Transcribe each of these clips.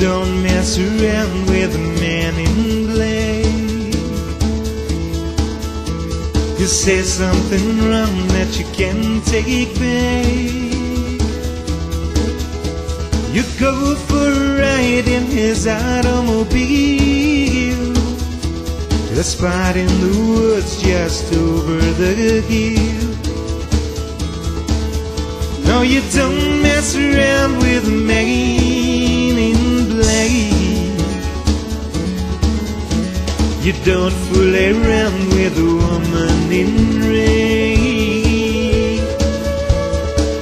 don't mess around with a man in black. You say something wrong that you can't take back. You go for a ride in his automobile. A spot in the woods just over the hill. No, you don't mess You don't fool around with a woman in rain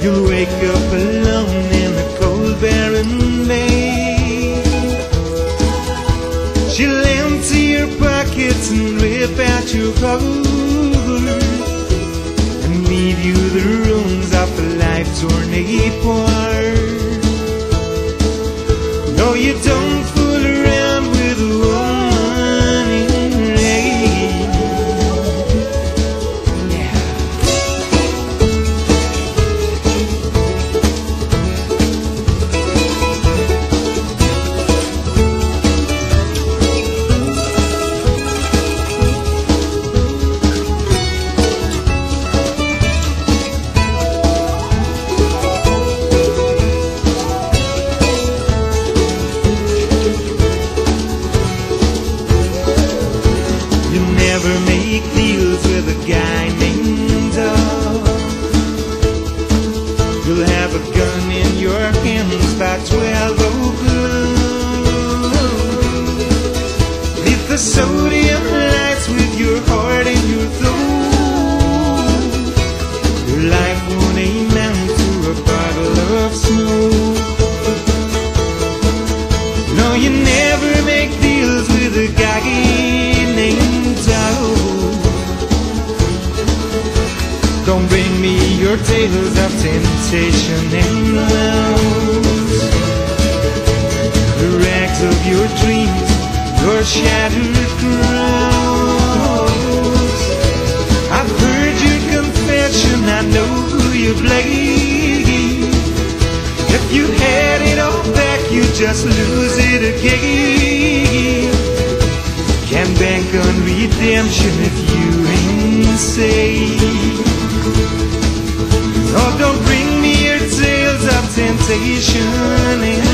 You'll wake up alone in a cold, barren bay. She'll empty your pockets and rip out your heart and leave you the ruins of a life torn apart. Never make deals with a guy named Doc. You'll have a gun in your hands by twelve o'clock. Leave the sodium your tales of temptation and woes. The rags of your dreams, your shattered crows. I've heard your confession, I know who you blame. If you had it all back, you'd just lose it again. Can't bank on redemption if you ain't temptation and